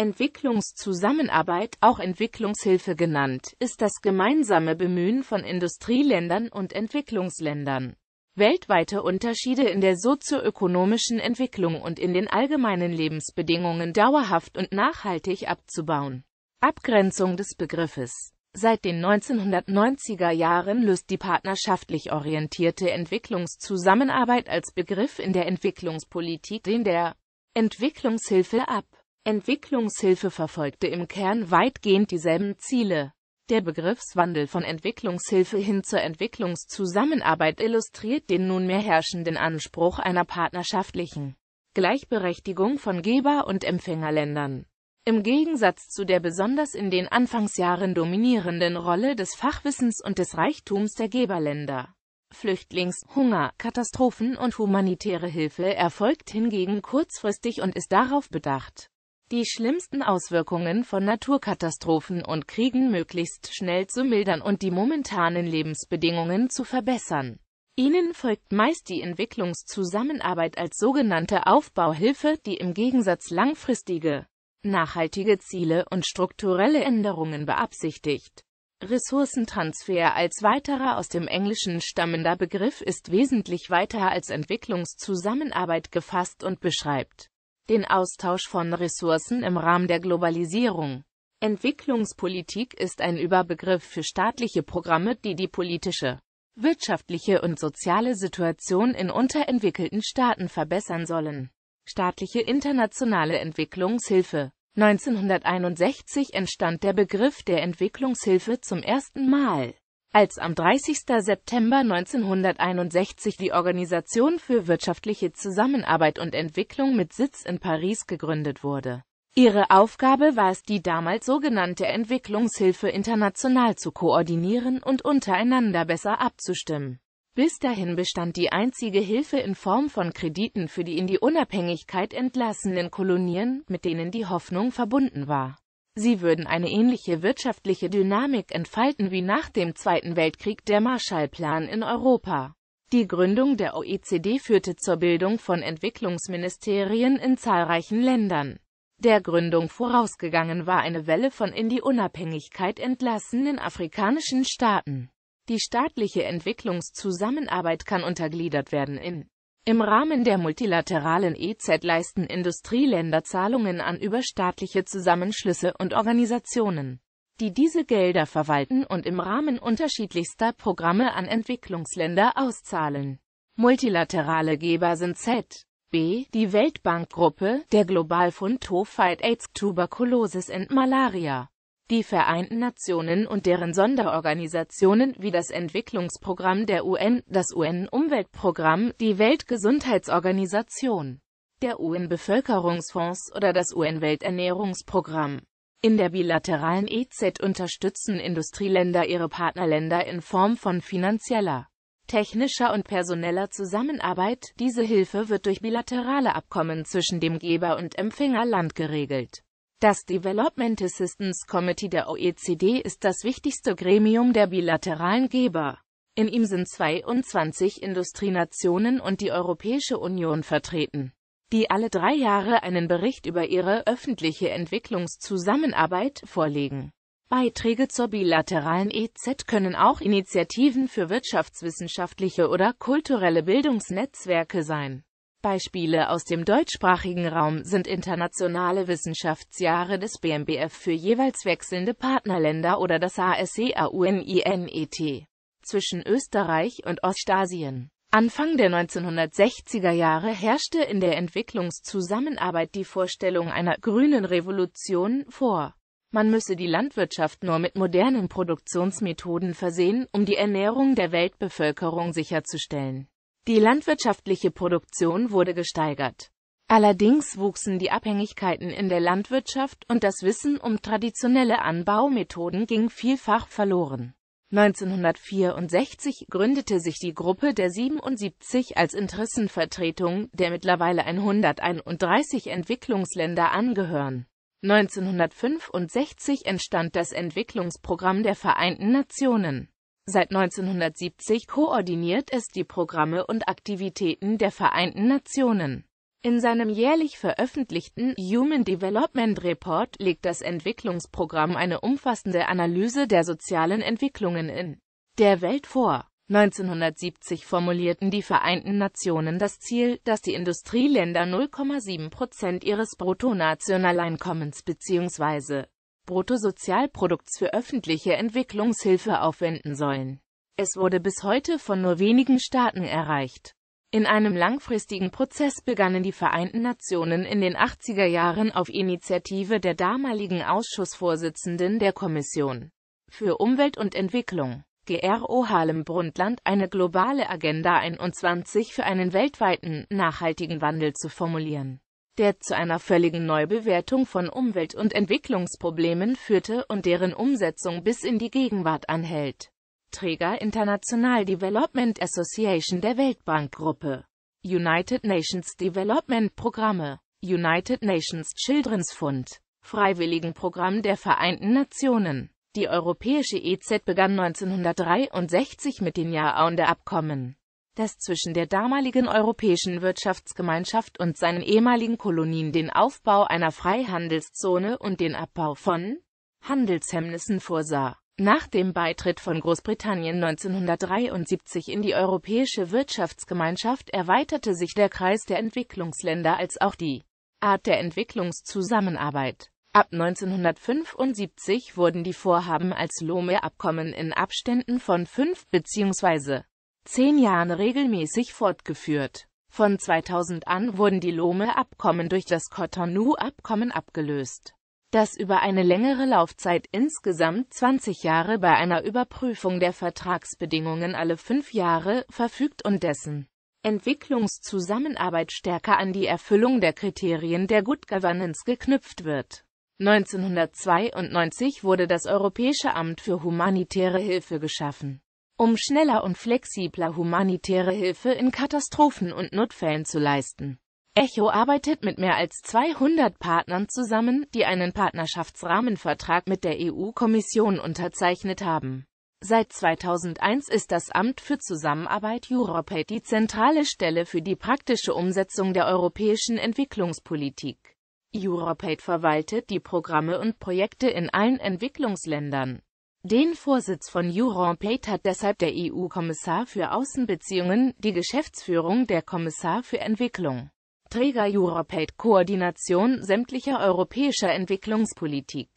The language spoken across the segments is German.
Entwicklungszusammenarbeit, auch Entwicklungshilfe genannt, ist das gemeinsame Bemühen von Industrieländern und Entwicklungsländern, weltweite Unterschiede in der sozioökonomischen Entwicklung und in den allgemeinen Lebensbedingungen dauerhaft und nachhaltig abzubauen. Abgrenzung des Begriffes Seit den 1990er Jahren löst die partnerschaftlich orientierte Entwicklungszusammenarbeit als Begriff in der Entwicklungspolitik den der Entwicklungshilfe ab. Entwicklungshilfe verfolgte im Kern weitgehend dieselben Ziele. Der Begriffswandel von Entwicklungshilfe hin zur Entwicklungszusammenarbeit illustriert den nunmehr herrschenden Anspruch einer partnerschaftlichen Gleichberechtigung von Geber- und Empfängerländern. Im Gegensatz zu der besonders in den Anfangsjahren dominierenden Rolle des Fachwissens und des Reichtums der Geberländer. Flüchtlings-, Hunger, Katastrophen und humanitäre Hilfe erfolgt hingegen kurzfristig und ist darauf bedacht, die schlimmsten Auswirkungen von Naturkatastrophen und Kriegen möglichst schnell zu mildern und die momentanen Lebensbedingungen zu verbessern. Ihnen folgt meist die Entwicklungszusammenarbeit als sogenannte Aufbauhilfe, die im Gegensatz langfristige, nachhaltige Ziele und strukturelle Änderungen beabsichtigt. Ressourcentransfer als weiterer aus dem Englischen stammender Begriff ist wesentlich weiter als Entwicklungszusammenarbeit gefasst und beschreibt den Austausch von Ressourcen im Rahmen der Globalisierung. Entwicklungspolitik ist ein Überbegriff für staatliche Programme, die die politische, wirtschaftliche und soziale Situation in unterentwickelten Staaten verbessern sollen. Staatliche internationale Entwicklungshilfe 1961 entstand der Begriff der Entwicklungshilfe zum ersten Mal als am 30. September 1961 die Organisation für wirtschaftliche Zusammenarbeit und Entwicklung mit Sitz in Paris gegründet wurde. Ihre Aufgabe war es, die damals sogenannte Entwicklungshilfe international zu koordinieren und untereinander besser abzustimmen. Bis dahin bestand die einzige Hilfe in Form von Krediten für die in die Unabhängigkeit entlassenen Kolonien, mit denen die Hoffnung verbunden war Sie würden eine ähnliche wirtschaftliche Dynamik entfalten wie nach dem Zweiten Weltkrieg der Marshallplan in Europa. Die Gründung der OECD führte zur Bildung von Entwicklungsministerien in zahlreichen Ländern. Der Gründung vorausgegangen war eine Welle von in die Unabhängigkeit entlassenen afrikanischen Staaten. Die staatliche Entwicklungszusammenarbeit kann untergliedert werden in im Rahmen der multilateralen EZ leisten Industrieländer Zahlungen an überstaatliche Zusammenschlüsse und Organisationen, die diese Gelder verwalten und im Rahmen unterschiedlichster Programme an Entwicklungsländer auszahlen. Multilaterale Geber sind Z. B. Die Weltbankgruppe, der Globalfund to Fight AIDS, Tuberculosis and Malaria die Vereinten Nationen und deren Sonderorganisationen wie das Entwicklungsprogramm der UN, das UN-Umweltprogramm, die Weltgesundheitsorganisation, der UN-Bevölkerungsfonds oder das UN-Welternährungsprogramm. In der bilateralen EZ unterstützen Industrieländer ihre Partnerländer in Form von finanzieller, technischer und personeller Zusammenarbeit. Diese Hilfe wird durch bilaterale Abkommen zwischen dem Geber- und Empfängerland geregelt. Das Development Assistance Committee der OECD ist das wichtigste Gremium der bilateralen Geber. In ihm sind 22 Industrienationen und die Europäische Union vertreten, die alle drei Jahre einen Bericht über ihre öffentliche Entwicklungszusammenarbeit vorlegen. Beiträge zur bilateralen EZ können auch Initiativen für wirtschaftswissenschaftliche oder kulturelle Bildungsnetzwerke sein. Beispiele aus dem deutschsprachigen Raum sind internationale Wissenschaftsjahre des BMBF für jeweils wechselnde Partnerländer oder das ASEAUNINET zwischen Österreich und Ostasien. Anfang der 1960er Jahre herrschte in der Entwicklungszusammenarbeit die Vorstellung einer grünen Revolution vor. Man müsse die Landwirtschaft nur mit modernen Produktionsmethoden versehen, um die Ernährung der Weltbevölkerung sicherzustellen. Die landwirtschaftliche Produktion wurde gesteigert. Allerdings wuchsen die Abhängigkeiten in der Landwirtschaft und das Wissen um traditionelle Anbaumethoden ging vielfach verloren. 1964 gründete sich die Gruppe der 77 als Interessenvertretung, der mittlerweile 131 Entwicklungsländer angehören. 1965 entstand das Entwicklungsprogramm der Vereinten Nationen. Seit 1970 koordiniert es die Programme und Aktivitäten der Vereinten Nationen. In seinem jährlich veröffentlichten Human Development Report legt das Entwicklungsprogramm eine umfassende Analyse der sozialen Entwicklungen in der Welt vor. 1970 formulierten die Vereinten Nationen das Ziel, dass die Industrieländer 0,7 Prozent ihres Bruttonationaleinkommens bzw. Bruttosozialprodukts für öffentliche Entwicklungshilfe aufwenden sollen. Es wurde bis heute von nur wenigen Staaten erreicht. In einem langfristigen Prozess begannen die Vereinten Nationen in den 80er Jahren auf Initiative der damaligen Ausschussvorsitzenden der Kommission für Umwelt und Entwicklung, GRO Harlem Brundtland, eine globale Agenda 21 für einen weltweiten, nachhaltigen Wandel zu formulieren, der zu einer völligen Neubewertung von Umwelt- und Entwicklungsproblemen führte und deren Umsetzung bis in die Gegenwart anhält. Träger International Development Association der Weltbankgruppe, United Nations Development Programme, United Nations Children's Fund, Freiwilligenprogramm der Vereinten Nationen. Die europäische EZ begann 1963 mit den Yaoundé-Abkommen, das zwischen der damaligen Europäischen Wirtschaftsgemeinschaft und seinen ehemaligen Kolonien den Aufbau einer Freihandelszone und den Abbau von Handelshemmnissen vorsah. Nach dem Beitritt von Großbritannien 1973 in die Europäische Wirtschaftsgemeinschaft erweiterte sich der Kreis der Entwicklungsländer als auch die Art der Entwicklungszusammenarbeit. Ab 1975 wurden die Vorhaben als Lome-Abkommen in Abständen von fünf bzw. zehn Jahren regelmäßig fortgeführt. Von 2000 an wurden die Lome-Abkommen durch das Cotonou-Abkommen abgelöst das über eine längere Laufzeit insgesamt 20 Jahre bei einer Überprüfung der Vertragsbedingungen alle fünf Jahre verfügt und dessen Entwicklungszusammenarbeit stärker an die Erfüllung der Kriterien der Good Governance geknüpft wird. 1992 wurde das Europäische Amt für humanitäre Hilfe geschaffen, um schneller und flexibler humanitäre Hilfe in Katastrophen und Notfällen zu leisten. Echo arbeitet mit mehr als 200 Partnern zusammen, die einen Partnerschaftsrahmenvertrag mit der EU-Kommission unterzeichnet haben. Seit 2001 ist das Amt für Zusammenarbeit Europaid die zentrale Stelle für die praktische Umsetzung der europäischen Entwicklungspolitik. Europaid verwaltet die Programme und Projekte in allen Entwicklungsländern. Den Vorsitz von Europaid hat deshalb der EU-Kommissar für Außenbeziehungen, die Geschäftsführung der Kommissar für Entwicklung. Träger Europaid Koordination sämtlicher europäischer Entwicklungspolitik.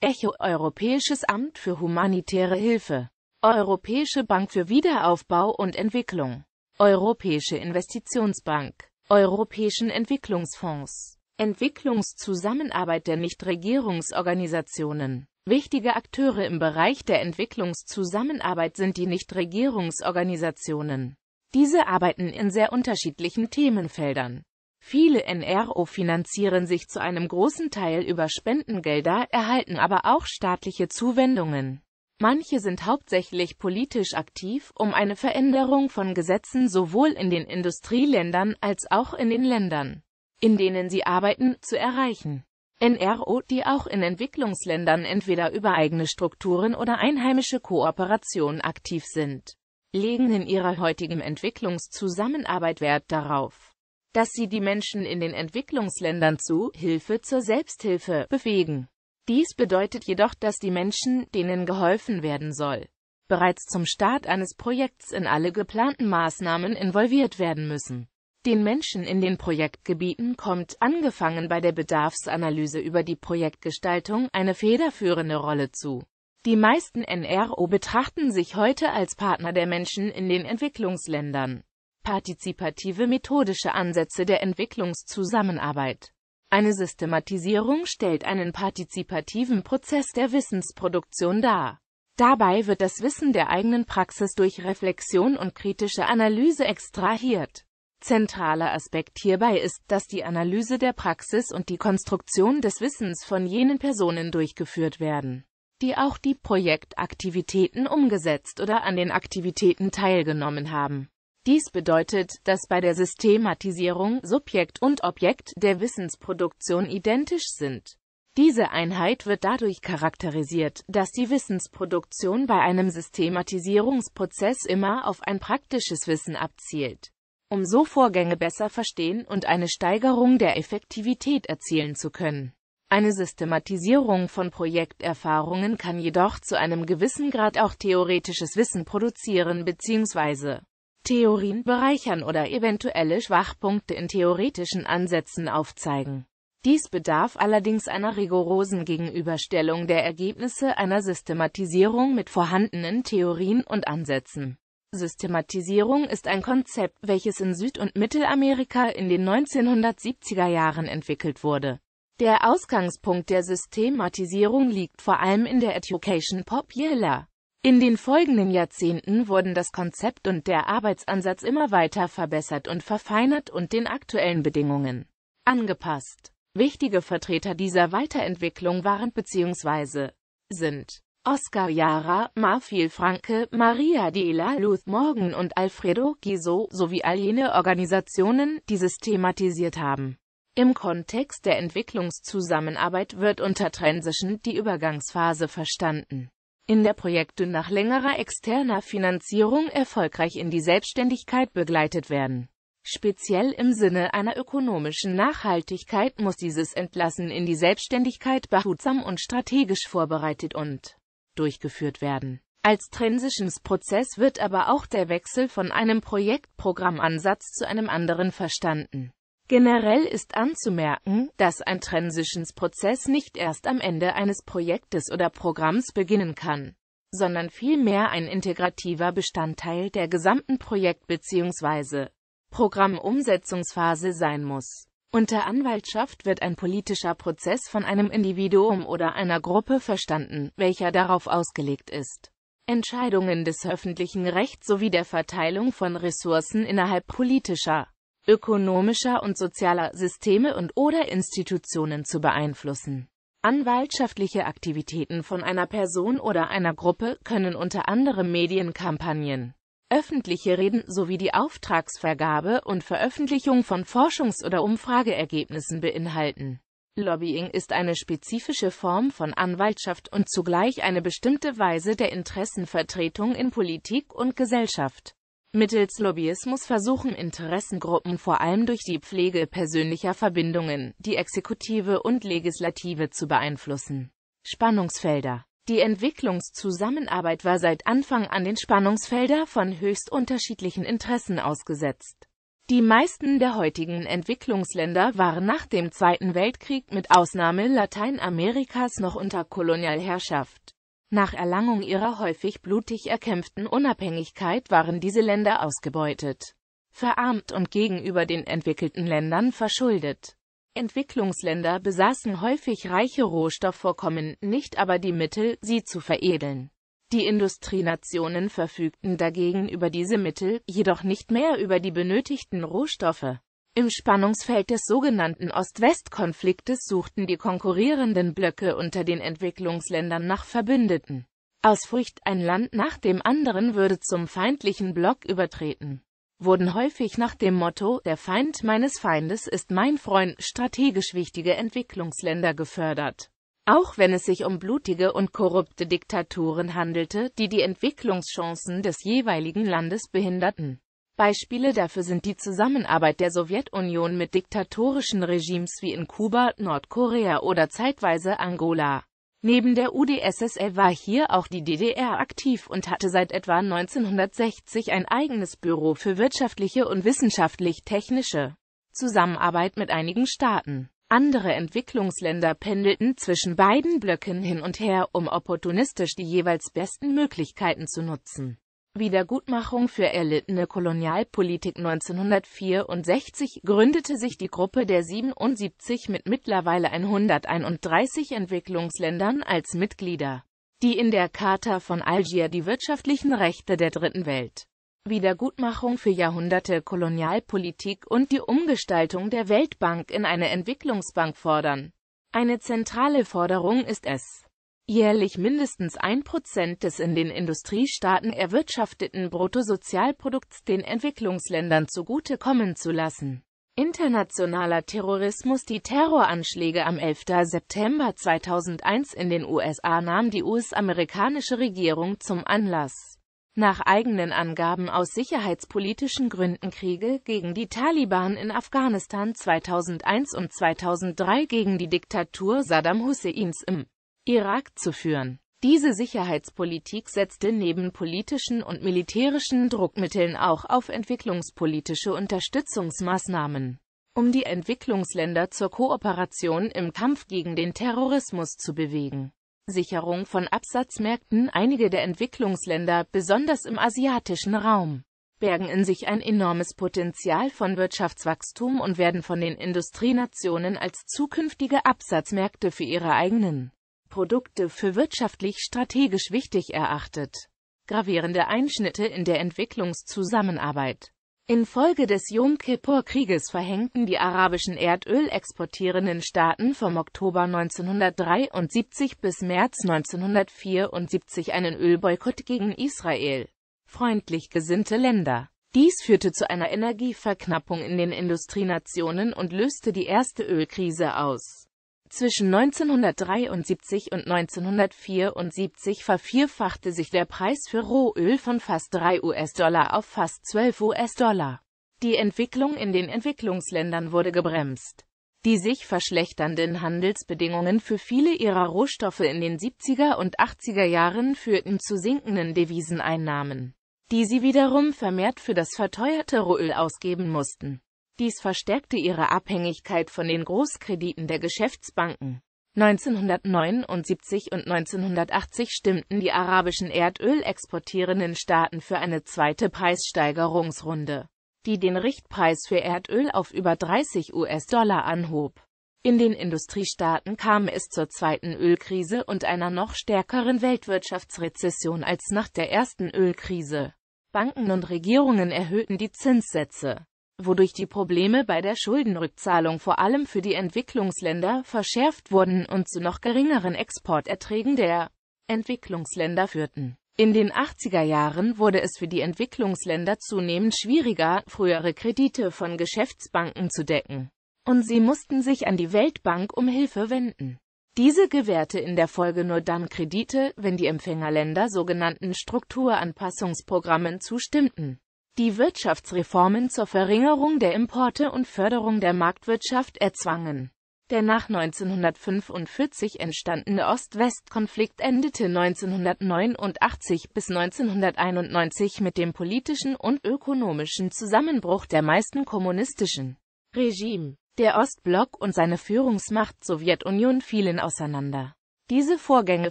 ECHO Europäisches Amt für humanitäre Hilfe. Europäische Bank für Wiederaufbau und Entwicklung. Europäische Investitionsbank. Europäischen Entwicklungsfonds. Entwicklungszusammenarbeit der Nichtregierungsorganisationen. Wichtige Akteure im Bereich der Entwicklungszusammenarbeit sind die Nichtregierungsorganisationen. Diese arbeiten in sehr unterschiedlichen Themenfeldern. Viele NRO finanzieren sich zu einem großen Teil über Spendengelder, erhalten aber auch staatliche Zuwendungen. Manche sind hauptsächlich politisch aktiv, um eine Veränderung von Gesetzen sowohl in den Industrieländern als auch in den Ländern, in denen sie arbeiten, zu erreichen. NRO, die auch in Entwicklungsländern entweder über eigene Strukturen oder einheimische Kooperation aktiv sind, legen in ihrer heutigen Entwicklungszusammenarbeit Wert darauf, dass sie die Menschen in den Entwicklungsländern zu Hilfe zur Selbsthilfe bewegen. Dies bedeutet jedoch, dass die Menschen, denen geholfen werden soll, bereits zum Start eines Projekts in alle geplanten Maßnahmen involviert werden müssen. Den Menschen in den Projektgebieten kommt, angefangen bei der Bedarfsanalyse über die Projektgestaltung, eine federführende Rolle zu. Die meisten NRO betrachten sich heute als Partner der Menschen in den Entwicklungsländern partizipative methodische Ansätze der Entwicklungszusammenarbeit. Eine Systematisierung stellt einen partizipativen Prozess der Wissensproduktion dar. Dabei wird das Wissen der eigenen Praxis durch Reflexion und kritische Analyse extrahiert. Zentraler Aspekt hierbei ist, dass die Analyse der Praxis und die Konstruktion des Wissens von jenen Personen durchgeführt werden, die auch die Projektaktivitäten umgesetzt oder an den Aktivitäten teilgenommen haben. Dies bedeutet, dass bei der Systematisierung Subjekt und Objekt der Wissensproduktion identisch sind. Diese Einheit wird dadurch charakterisiert, dass die Wissensproduktion bei einem Systematisierungsprozess immer auf ein praktisches Wissen abzielt. Um so Vorgänge besser verstehen und eine Steigerung der Effektivität erzielen zu können. Eine Systematisierung von Projekterfahrungen kann jedoch zu einem gewissen Grad auch theoretisches Wissen produzieren bzw. Theorien bereichern oder eventuelle Schwachpunkte in theoretischen Ansätzen aufzeigen. Dies bedarf allerdings einer rigorosen Gegenüberstellung der Ergebnisse einer Systematisierung mit vorhandenen Theorien und Ansätzen. Systematisierung ist ein Konzept, welches in Süd- und Mittelamerika in den 1970er Jahren entwickelt wurde. Der Ausgangspunkt der Systematisierung liegt vor allem in der Education Popular. In den folgenden Jahrzehnten wurden das Konzept und der Arbeitsansatz immer weiter verbessert und verfeinert und den aktuellen Bedingungen angepasst. Wichtige Vertreter dieser Weiterentwicklung waren bzw. sind Oscar Jara, Marfil Franke, Maria Dela, Luth Morgan und Alfredo Giso sowie all jene Organisationen, die systematisiert haben. Im Kontext der Entwicklungszusammenarbeit wird unter Transition die Übergangsphase verstanden, in der Projekte nach längerer externer Finanzierung erfolgreich in die Selbstständigkeit begleitet werden. Speziell im Sinne einer ökonomischen Nachhaltigkeit muss dieses Entlassen in die Selbstständigkeit behutsam und strategisch vorbereitet und durchgeführt werden. Als Transitionsprozess wird aber auch der Wechsel von einem Projektprogrammansatz zu einem anderen verstanden. Generell ist anzumerken, dass ein Transitionsprozess nicht erst am Ende eines Projektes oder Programms beginnen kann, sondern vielmehr ein integrativer Bestandteil der gesamten Projekt- bzw. Programmumsetzungsphase sein muss. Unter Anwaltschaft wird ein politischer Prozess von einem Individuum oder einer Gruppe verstanden, welcher darauf ausgelegt ist, Entscheidungen des öffentlichen Rechts sowie der Verteilung von Ressourcen innerhalb politischer ökonomischer und sozialer Systeme und/oder Institutionen zu beeinflussen. Anwaltschaftliche Aktivitäten von einer Person oder einer Gruppe können unter anderem Medienkampagnen, öffentliche Reden sowie die Auftragsvergabe und Veröffentlichung von Forschungs- oder Umfrageergebnissen beinhalten. Lobbying ist eine spezifische Form von Anwaltschaft und zugleich eine bestimmte Weise der Interessenvertretung in Politik und Gesellschaft. Mittels Lobbyismus versuchen Interessengruppen vor allem durch die Pflege persönlicher Verbindungen, die Exekutive und Legislative zu beeinflussen. Spannungsfelder Die Entwicklungszusammenarbeit war seit Anfang an den Spannungsfelder von höchst unterschiedlichen Interessen ausgesetzt. Die meisten der heutigen Entwicklungsländer waren nach dem Zweiten Weltkrieg mit Ausnahme Lateinamerikas noch unter Kolonialherrschaft. Nach Erlangung ihrer häufig blutig erkämpften Unabhängigkeit waren diese Länder ausgebeutet, verarmt und gegenüber den entwickelten Ländern verschuldet. Entwicklungsländer besaßen häufig reiche Rohstoffvorkommen, nicht aber die Mittel, sie zu veredeln. Die Industrienationen verfügten dagegen über diese Mittel, jedoch nicht mehr über die benötigten Rohstoffe. Im Spannungsfeld des sogenannten Ost-West-Konfliktes suchten die konkurrierenden Blöcke unter den Entwicklungsländern nach Verbündeten. Aus Furcht, ein Land nach dem anderen würde zum feindlichen Block übertreten, wurden häufig nach dem Motto »Der Feind meines Feindes ist mein Freund« strategisch wichtige Entwicklungsländer gefördert. Auch wenn es sich um blutige und korrupte Diktaturen handelte, die die Entwicklungschancen des jeweiligen Landes behinderten. Beispiele dafür sind die Zusammenarbeit der Sowjetunion mit diktatorischen Regimes wie in Kuba, Nordkorea oder zeitweise Angola. Neben der UdSSR war hier auch die DDR aktiv und hatte seit etwa 1960 ein eigenes Büro für wirtschaftliche und wissenschaftlich-technische Zusammenarbeit mit einigen Staaten. Andere Entwicklungsländer pendelten zwischen beiden Blöcken hin und her, um opportunistisch die jeweils besten Möglichkeiten zu nutzen. Wiedergutmachung für erlittene Kolonialpolitik 1964 gründete sich die Gruppe der 77 mit mittlerweile 131 Entwicklungsländern als Mitglieder, die in der Charta von Algier die wirtschaftlichen Rechte der Dritten Welt, Wiedergutmachung für Jahrhunderte Kolonialpolitik und die Umgestaltung der Weltbank in eine Entwicklungsbank fordern. Eine zentrale Forderung ist es, jährlich mindestens ein Prozent des in den Industriestaaten erwirtschafteten Bruttosozialprodukts den Entwicklungsländern zugute kommen zu lassen. Internationaler Terrorismus Die Terroranschläge am 11. September 2001 in den USA nahm die US-amerikanische Regierung zum Anlass, nach eigenen Angaben aus sicherheitspolitischen Gründen Kriege gegen die Taliban in Afghanistan 2001 und 2003 gegen die Diktatur Saddam Husseins im Irak zu führen. Diese Sicherheitspolitik setzte neben politischen und militärischen Druckmitteln auch auf entwicklungspolitische Unterstützungsmaßnahmen, um die Entwicklungsländer zur Kooperation im Kampf gegen den Terrorismus zu bewegen. Sicherung von Absatzmärkten Einige der Entwicklungsländer, besonders im asiatischen Raum, bergen in sich ein enormes Potenzial von Wirtschaftswachstum und werden von den Industrienationen als zukünftige Absatzmärkte für ihre eigenen Produkte für wirtschaftlich strategisch wichtig erachtet. Gravierende Einschnitte in der Entwicklungszusammenarbeit Infolge des Yom Kippur-Krieges verhängten die arabischen erdölexportierenden Staaten vom Oktober 1973 bis März 1974 einen Ölboykott gegen Israel. Freundlich gesinnte Länder. Dies führte zu einer Energieverknappung in den Industrienationen und löste die erste Ölkrise aus. Zwischen 1973 und 1974 vervierfachte sich der Preis für Rohöl von fast 3 US-Dollar auf fast 12 US-Dollar. Die Entwicklung in den Entwicklungsländern wurde gebremst. Die sich verschlechternden Handelsbedingungen für viele ihrer Rohstoffe in den 70er und 80er Jahren führten zu sinkenden Deviseneinnahmen, die sie wiederum vermehrt für das verteuerte Rohöl ausgeben mussten. Dies verstärkte ihre Abhängigkeit von den Großkrediten der Geschäftsbanken. 1979 und 1980 stimmten die arabischen Erdöl-exportierenden Staaten für eine zweite Preissteigerungsrunde, die den Richtpreis für Erdöl auf über 30 US-Dollar anhob. In den Industriestaaten kam es zur zweiten Ölkrise und einer noch stärkeren Weltwirtschaftsrezession als nach der ersten Ölkrise. Banken und Regierungen erhöhten die Zinssätze wodurch die Probleme bei der Schuldenrückzahlung vor allem für die Entwicklungsländer verschärft wurden und zu noch geringeren Exporterträgen der Entwicklungsländer führten. In den 80er Jahren wurde es für die Entwicklungsländer zunehmend schwieriger, frühere Kredite von Geschäftsbanken zu decken. Und sie mussten sich an die Weltbank um Hilfe wenden. Diese gewährte in der Folge nur dann Kredite, wenn die Empfängerländer sogenannten Strukturanpassungsprogrammen zustimmten die Wirtschaftsreformen zur Verringerung der Importe und Förderung der Marktwirtschaft erzwangen. Der nach 1945 entstandene Ost-West-Konflikt endete 1989 bis 1991 mit dem politischen und ökonomischen Zusammenbruch der meisten kommunistischen Regime. Der Ostblock und seine Führungsmacht Sowjetunion fielen auseinander. Diese Vorgänge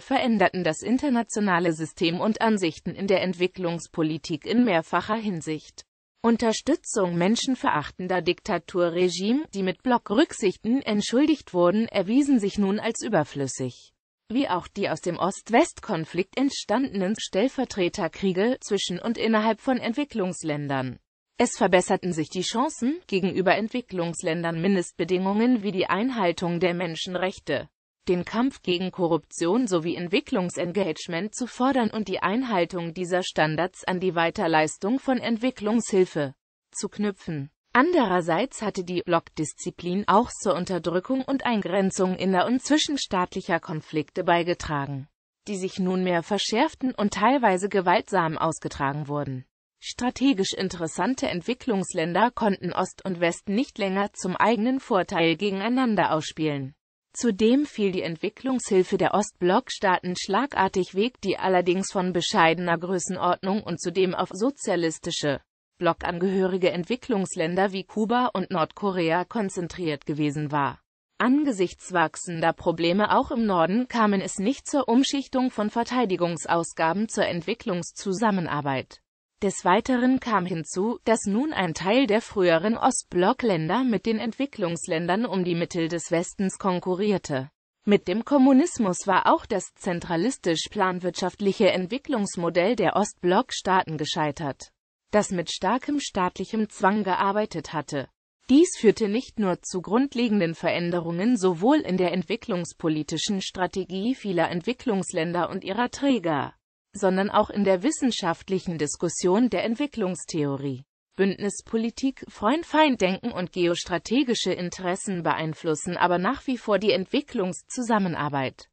veränderten das internationale System und Ansichten in der Entwicklungspolitik in mehrfacher Hinsicht. Unterstützung menschenverachtender Diktaturregime, die mit Blockrücksichten entschuldigt wurden, erwiesen sich nun als überflüssig. Wie auch die aus dem Ost-West-Konflikt entstandenen Stellvertreterkriege zwischen und innerhalb von Entwicklungsländern. Es verbesserten sich die Chancen, gegenüber Entwicklungsländern Mindestbedingungen wie die Einhaltung der Menschenrechte, den Kampf gegen Korruption sowie Entwicklungsengagement zu fordern und die Einhaltung dieser Standards an die Weiterleistung von Entwicklungshilfe zu knüpfen. Andererseits hatte die Blockdisziplin auch zur Unterdrückung und Eingrenzung inner- und zwischenstaatlicher Konflikte beigetragen, die sich nunmehr verschärften und teilweise gewaltsam ausgetragen wurden. Strategisch interessante Entwicklungsländer konnten Ost und West nicht länger zum eigenen Vorteil gegeneinander ausspielen. Zudem fiel die Entwicklungshilfe der Ostblockstaaten schlagartig weg, die allerdings von bescheidener Größenordnung und zudem auf sozialistische, blockangehörige Entwicklungsländer wie Kuba und Nordkorea konzentriert gewesen war. Angesichts wachsender Probleme auch im Norden kamen es nicht zur Umschichtung von Verteidigungsausgaben zur Entwicklungszusammenarbeit. Des Weiteren kam hinzu, dass nun ein Teil der früheren Ostblockländer mit den Entwicklungsländern um die Mittel des Westens konkurrierte. Mit dem Kommunismus war auch das zentralistisch-planwirtschaftliche Entwicklungsmodell der Ostblockstaaten gescheitert, das mit starkem staatlichem Zwang gearbeitet hatte. Dies führte nicht nur zu grundlegenden Veränderungen sowohl in der entwicklungspolitischen Strategie vieler Entwicklungsländer und ihrer Träger, sondern auch in der wissenschaftlichen Diskussion der Entwicklungstheorie. Bündnispolitik, Freund-Feind-Denken und geostrategische Interessen beeinflussen aber nach wie vor die Entwicklungszusammenarbeit.